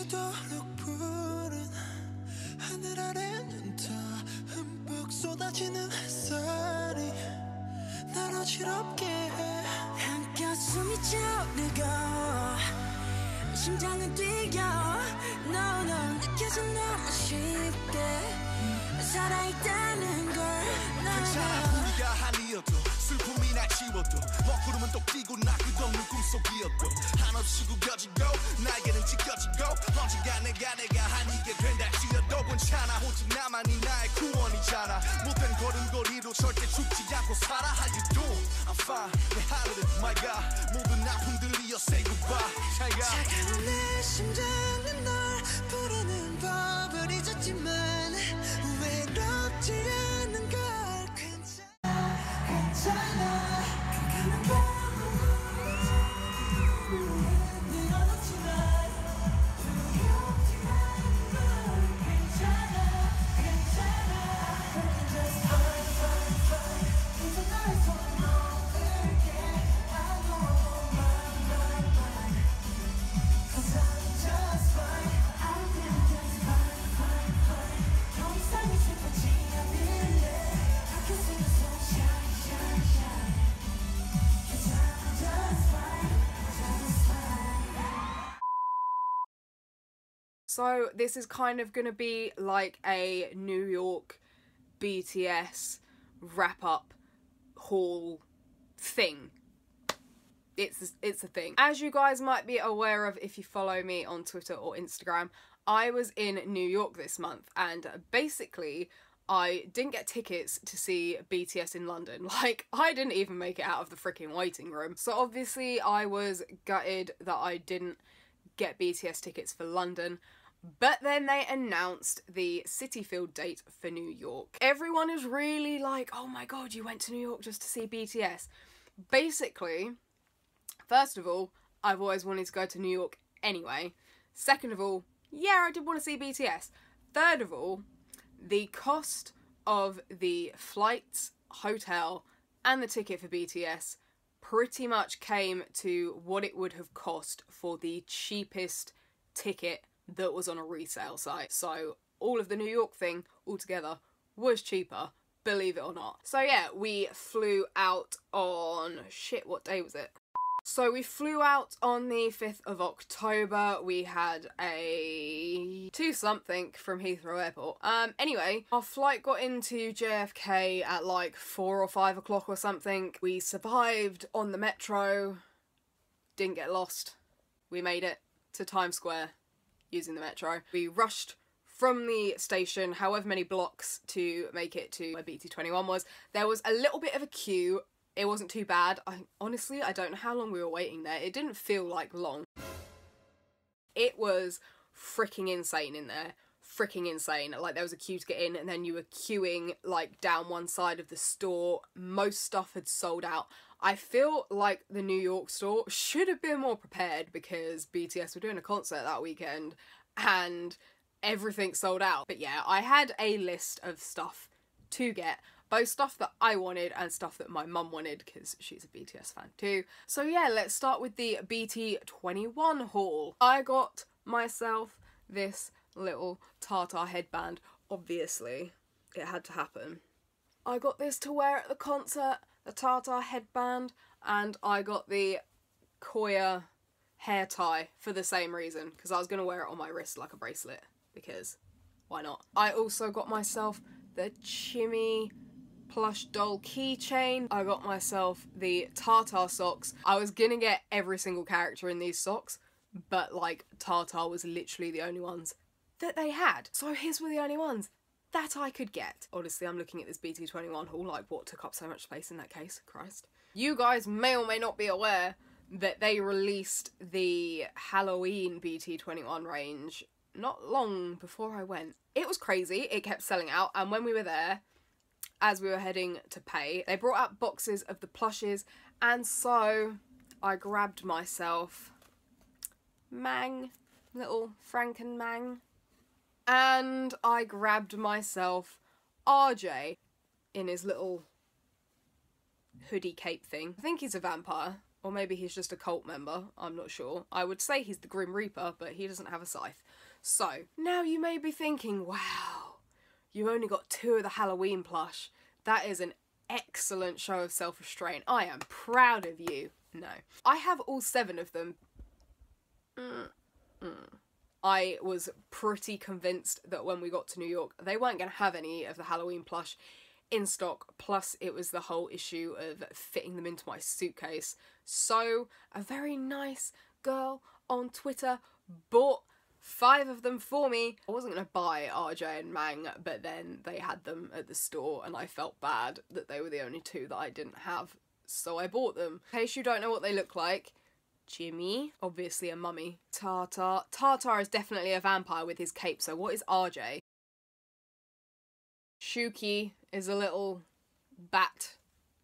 지르도록 푸른 하늘 아래는 더 흠뻑 쏟아지는 햇살이 날 어지럽게 해. 한껏 숨이 차오르고 심장은 뛰어. No no 느껴져 너무 쉽게. 살아있다는 걸 No no 슬픔이 날 지워도 먹구름은 또 끼고 나 끝없는 꿈속이어도 한없이 구겨지고 나에게는 지켜지고 언젠가 내가 내가 한 이게 된다 할지라도 괜찮아. 오직 나만이 나의 구원이잖아. 못된 걸음걸이로 절대 죽지 않고 살아. How you doing? I'm fine. 내 하루는 my god. 모든 아픔들이여 say goodbye. 차가운 내 심장은 널 부르는 법을 잊었지만 외롭지 않는 So this is kind of going to be like a New York BTS wrap up haul thing. It's it's a thing. As you guys might be aware of if you follow me on Twitter or Instagram, I was in New York this month and basically I didn't get tickets to see BTS in London. Like, I didn't even make it out of the freaking waiting room. So obviously I was gutted that I didn't get BTS tickets for London. But then they announced the Citi Field date for New York. Everyone is really like, oh my god, you went to New York just to see BTS. Basically, first of all, I've always wanted to go to New York anyway. Second of all, yeah, I did want to see BTS. Third of all, the cost of the flights, hotel, and the ticket for BTS pretty much came to what it would have cost for the cheapest ticket that was on a resale site. So all of the New York thing altogether was cheaper, believe it or not. So yeah, we flew out on shit, what day was it? So we flew out on the 5th of October. We had a 2 something from Heathrow Airport. Um, anyway, our flight got into JFK at like 4 or 5 o'clock or something. We survived on the metro, didn't get lost. We made it to Times Square using the metro. We rushed from the station, however many blocks, to make it to where BT21 was. There was a little bit of a queue. It wasn't too bad. I honestly I don't know how long we were waiting there. It didn't feel like long. It was freaking insane in there. Freaking insane. Like there was a queue to get in and then you were queuing like down one side of the store. Most stuff had sold out. I feel like the New York store should have been more prepared because BTS were doing a concert that weekend and everything sold out. But yeah, I had a list of stuff to get. Both stuff that I wanted and stuff that my mum wanted because she's a BTS fan too. So yeah, let's start with the BT21 haul. I got myself this little Tata headband. Obviously, it had to happen. I got this to wear at the concert, the Tata headband, and I got the Koya hair tie for the same reason because I was going to wear it on my wrist like a bracelet because why not? I also got myself the Chimmy plush doll keychain. I got myself the Tata socks. I was gonna get every single character in these socks, but like Tata was literally the only ones that they had. So his were the only ones that I could get. Honestly, I'm looking at this BT21 haul, like what took up so much space in that case, Christ. You guys may or may not be aware that they released the Halloween BT21 range not long before I went. It was crazy, it kept selling out, and when we were there, as we were heading to pay, they brought out boxes of the plushes, and so I grabbed myself Mang, little Franken Mang, and I grabbed myself RJ in his little hoodie cape thing. I think he's a vampire. Or maybe he's just a cult member, I'm not sure. I would say he's the Grim Reaper, but he doesn't have a scythe. So, now you may be thinking, wow, you only got two of the Halloween plush. That is an excellent show of self restraint. I am proud of you. No. I have all seven of them. Mm-mm. I was pretty convinced that when we got to New York, they weren't going to have any of the Halloween plush in stock. Plus, it was the whole issue of fitting them into my suitcase. So, a very nice girl on Twitter bought five of them for me. I wasn't going to buy RJ and Mang, but then they had them at the store, and I felt bad that they were the only two that I didn't have. So I bought them. In case you don't know what they look like, Chimmy, obviously a mummy. Tata. Tata is definitely a vampire with his cape, so what is RJ? Shooky is a little bat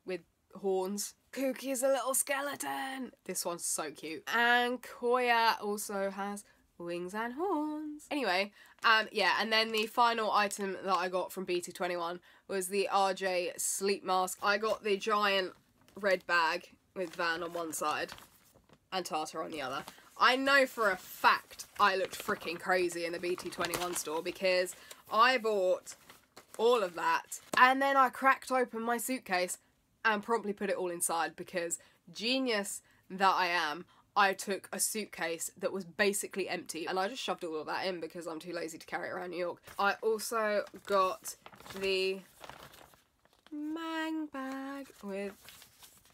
with horns. Cooky is a little skeleton. This one's so cute. And Koya also has wings and horns. Anyway, um, yeah, and then the final item that I got from BT21 was the RJ sleep mask. I got the giant red bag with Van on one side and Tata on the other. I know for a fact I looked freaking crazy in the BT21 store because I bought all of that and then I cracked open my suitcase and promptly put it all inside because genius that I am, I took a suitcase that was basically empty and I just shoved all of that in because I'm too lazy to carry it around New York. I also got the Mang bag with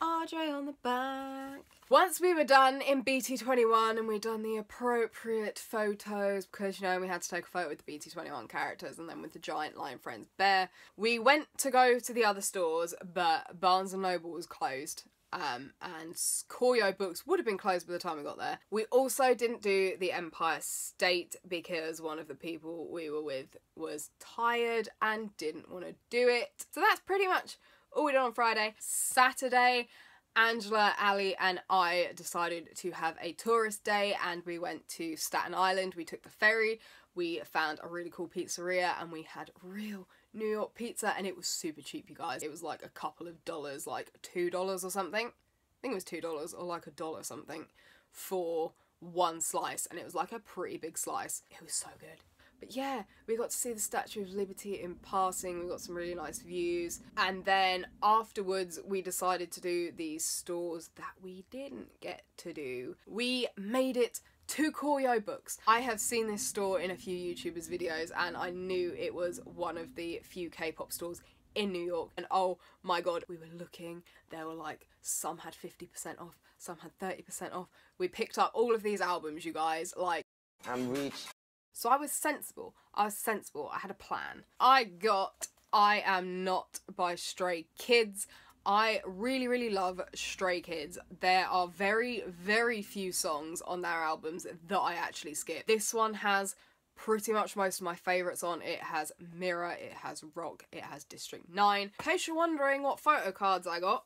RJ on the back. Once we were done in BT21 and we'd done the appropriate photos, because you know we had to take a photo with the BT21 characters and then with the giant Line Friends bear, we went to go to the other stores, but Barnes and Noble was closed. Um, and Koryo Books would have been closed by the time we got there. We also didn't do the Empire State because one of the people we were with was tired and didn't want to do it. So that's pretty much all we did on Friday. Saturday, Angela, Ali, and I decided to have a tourist day and we went to Staten Island. We took the ferry, we found a really cool pizzeria, and we had real New York pizza, and it was super cheap, you guys. It was like a couple of dollars, like $2 or something. I think it was $2 or like a dollar something for one slice, and it was like a pretty big slice. It was so good. But yeah, we got to see the Statue of Liberty in passing, we got some really nice views, and then afterwards we decided to do these stores that we didn't get to do. We made it to Koryo Books. I have seen this store in a few YouTubers' videos and I knew it was one of the few K-pop stores in New York and oh my god, we were looking, there were like, some had 50% off, some had 30% off. We picked up all of these albums, you guys, like I'm rich. So I was sensible. I was sensible. I had a plan. I got I Am Not by Stray Kids. I really, really love Stray Kids. There are very, very few songs on their albums that I actually skip. This one has pretty much most of my favourites on. It has Mirror, it has Rock, it has District 9. In case you're wondering what photo cards I got,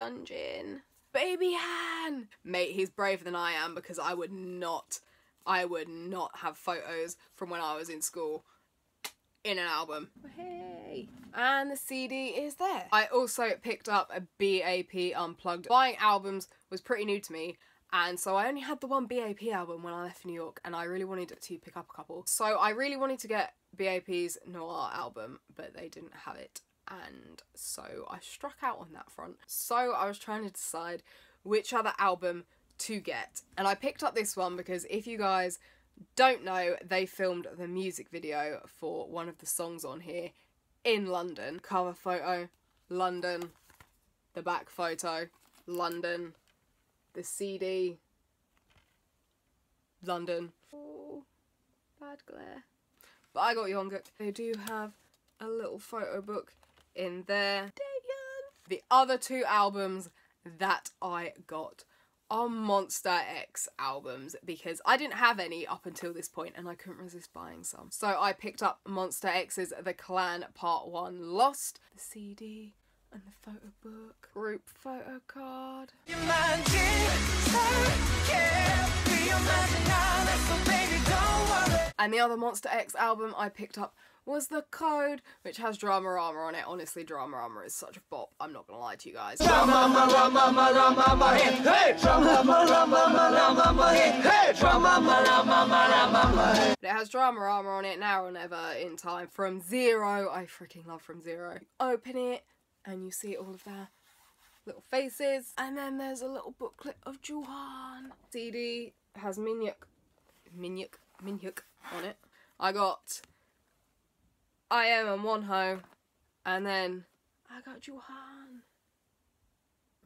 Dungeon. Baby Han! Mate, he's braver than I am because I would not, I would not have photos from when I was in school in an album. Hey! And the CD is there. I also picked up a BAP Unplugged. Buying albums was pretty new to me. And so I only had the one BAP album when I left New York, and I really wanted to pick up a couple. So I really wanted to get BAP's Noir album, but they didn't have it and so I struck out on that front. So I was trying to decide which other album to get, and I picked up this one because if you guys don't know, they filmed the music video for one of the songs on here in London. Cover photo, London. The back photo, London. The CD, London. Oh, bad glare. But I got Yongguk. They do have a little photo book in there. The other two albums that I got are Monsta X albums because I didn't have any up until this point and I couldn't resist buying some. So I picked up Monsta X's The Clan Part 1 Lost, the CD, and the photo book, group photo card. And the other Monsta X album I picked up was the code, which has Dramarama on it. Honestly, Dramarama is such a bop. I'm not gonna lie to you guys. But it has Dramarama on it, now or never, in time, from zero. I freaking love from zero. Open it, and you see all of their little faces. And then there's a little booklet of Jooheon. CD has Minhyuk, Minhyuk, Minhyuk on it. I got I am and Wonho, and then I got Jooheon.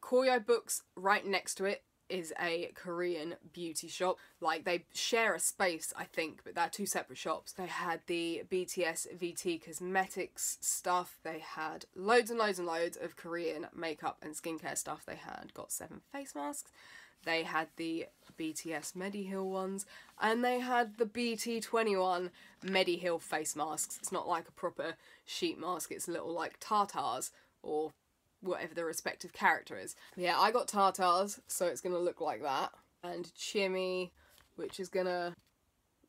Koryo Books right next to it is a Korean beauty shop. Like they share a space, I think, but they're two separate shops. They had the BTS VT cosmetics stuff. They had loads and loads and loads of Korean makeup and skincare stuff. They had GOT7 face masks. They had the BTS Mediheal ones, and they had the BT21 Mediheal face masks. It's not like a proper sheet mask, it's little like Tatas or whatever the respective character is. Yeah, I got Tatas, so it's gonna look like that. And Chimmy, which is gonna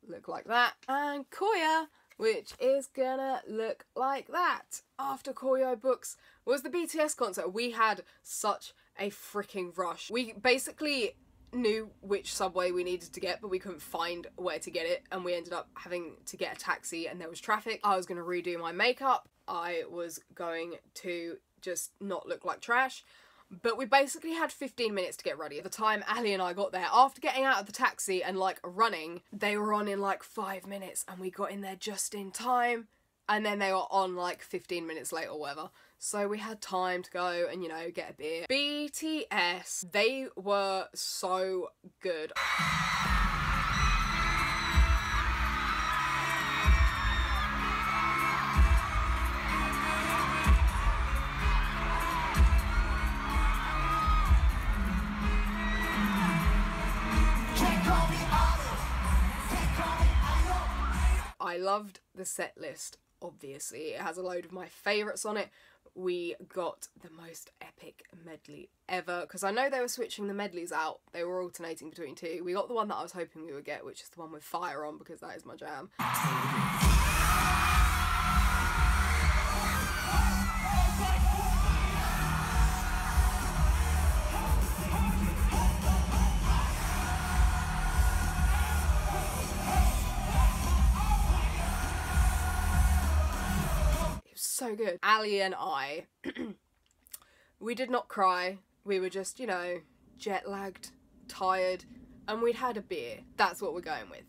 look like that. And Koya, which is gonna look like that. After Koryo Books was the BTS concert. We had such a freaking rush. We basically knew which subway we needed to get, but we couldn't find where to get it, and we ended up having to get a taxi, and there was traffic. I was gonna redo my makeup. I was going to just not look like trash. But we basically had 15 minutes to get ready. At the time Ali and I got there, after getting out of the taxi and like running, they were on in like five minutes and we got in there just in time. And then they were on like 15 minutes late or whatever. So we had time to go and, you know, get a beer. BTS, they were so good. I loved the set list, obviously. It has a load of my favourites on it. We got the most epic medley ever because I know they were switching the medleys out. They were alternating between two. We got the one that I was hoping we would get, which is the one with fire on because that is my jam. So good. Ali and I, we did not cry. We were just, you know, jet lagged, tired, and we'd had a beer. That's what we're going with.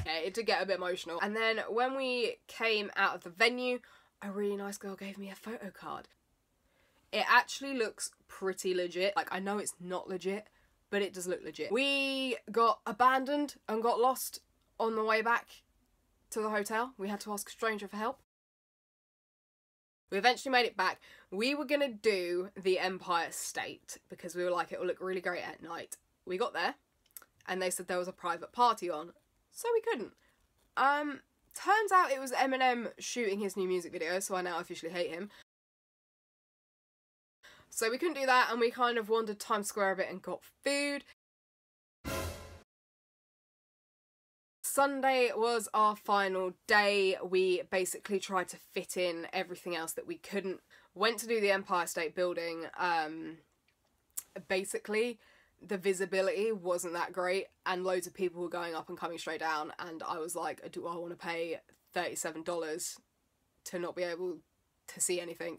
Okay, it did get a bit emotional. And then when we came out of the venue, a really nice girl gave me a photo card. It actually looks pretty legit. Like, I know it's not legit, but it does look legit. We got abandoned and got lost on the way back to the hotel. We had to ask a stranger for help. We eventually made it back. We were gonna do the Empire State because we were like, it will look really great at night. We got there and they said there was a private party on, so we couldn't. Um, turns out it was Eminem shooting his new music video, so I now officially hate him. So we couldn't do that, and we kind of wandered Times Square a bit and got food. Sunday was our final day. We basically tried to fit in everything else that we couldn't. Went to do the Empire State Building. Um, basically, the visibility wasn't that great, and loads of people were going up and coming straight down. And I was like, do I want to pay $37 to not be able to see anything?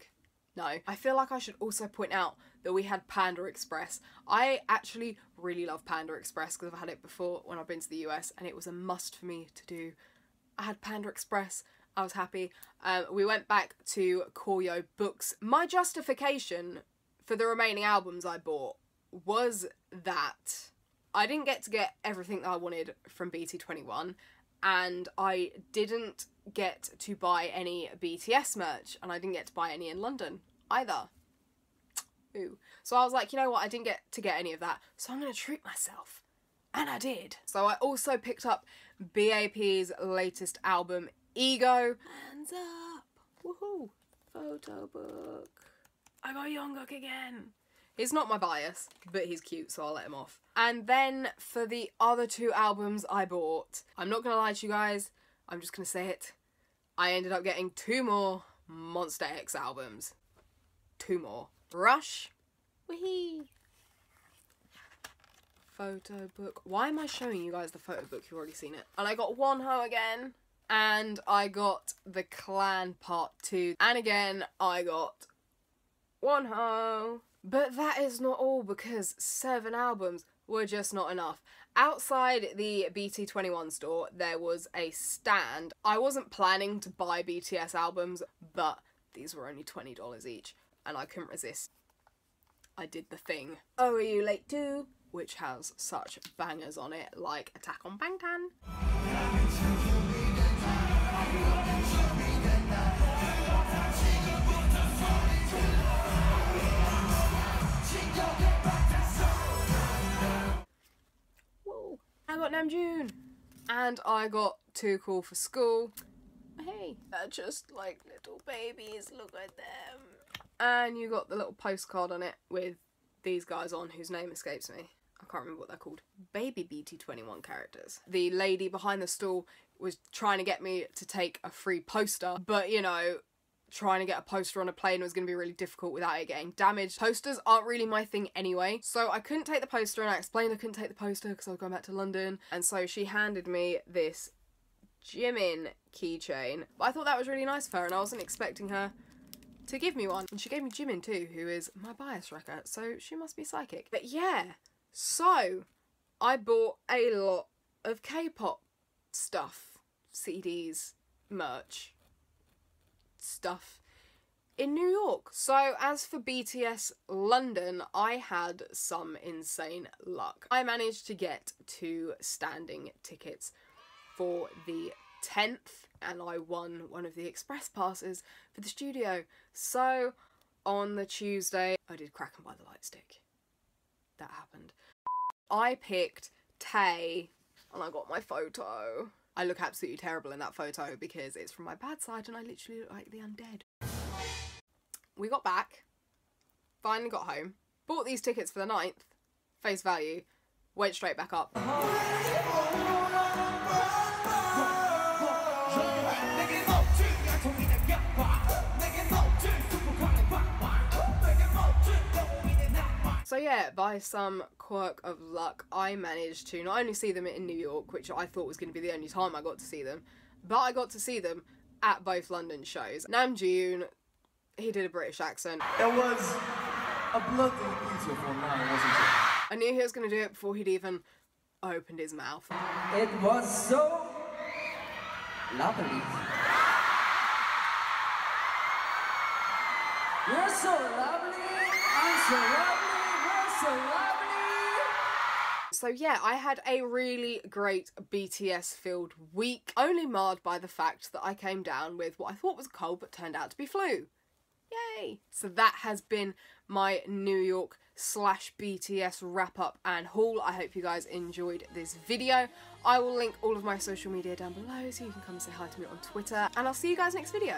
No. I feel like I should also point out that we had Panda Express. I actually really love Panda Express because I've had it before when I've been to the US and it was a must for me to do. I had Panda Express. I was happy. Um, we went back to Koryo Books. My justification for the remaining albums I bought was that I didn't get to get everything that I wanted from BT21 and I didn't get to buy any BTS merch and I didn't get to buy any in London either. Ooh. So I was like, you know what, I didn't get to get any of that, so I'm gonna treat myself. And I did. So I also picked up BAP's latest album, Ego. Hands up! Woohoo! Photo book. I got Yongguk again. He's not my bias, but he's cute, so I'll let him off. And then for the other two albums I bought, I'm not gonna lie to you guys, I'm just gonna say it. I ended up getting two more Monsta X albums. Two more. Rush. Wee. Photo book. Why am I showing you guys the photo book? You've already seen it. And I got Wonho again. And I got The Clan Part 2. And again, I got Wonho. But that is not all because seven albums were just not enough. Outside the BT21 store, there was a stand. I wasn't planning to buy BTS albums, but these were only $20 each, and I couldn't resist. I did the thing. Oh, are you late too? Which has such bangers on it, like Attack on Bangtan. Whoa. I got Namjoon. And I got Too Cool for School. Hey, they're just like little babies. Look at them. And you got the little postcard on it with these guys on whose name escapes me. I can't remember what they're called. Baby BT21 characters. The lady behind the stall was trying to get me to take a free poster, but you know, trying to get a poster on a plane was going to be really difficult without it getting damaged. Posters aren't really my thing anyway, so I couldn't take the poster and I explained I couldn't take the poster because I was going back to London. And so she handed me this Jimin keychain. I thought that was really nice of her and I wasn't expecting her to give me one. And she gave me Jimin too, who is my bias wrecker, so she must be psychic. But yeah, so I bought a lot of K-pop stuff, CDs, merch, stuff in New York. So, as for BTS London, I had some insane luck. I managed to get two standing tickets for the 10th, and I won one of the express passes for the studio. So, on the Tuesday, I did crack 'em by the light stick. That happened. I picked Tay, and I got my photo. I look absolutely terrible in that photo because it's from my bad side and I literally look like the undead. We got back, finally got home, bought these tickets for the 9th, face value, went straight back up. Oh, So yeah, by some quirk of luck, I managed to not only see them in New York, which I thought was going to be the only time I got to see them, but I got to see them at both London shows. Namjoon, he did a British accent. It was a bloody beautiful night, wasn't it? I knew he was going to do it before he'd even opened his mouth. It was so lovely. You're so lovely. I'm so lovely. So yeah, I had a really great BTS filled week, only marred by the fact that I came down with what I thought was a cold but turned out to be flu. Yay! So that has been my New York slash BTS wrap up and haul. I hope you guys enjoyed this video. I will link all of my social media down below so you can come say hi to me on Twitter and I'll see you guys next video.